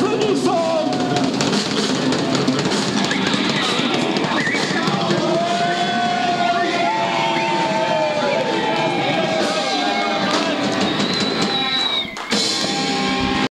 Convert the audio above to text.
That's new song.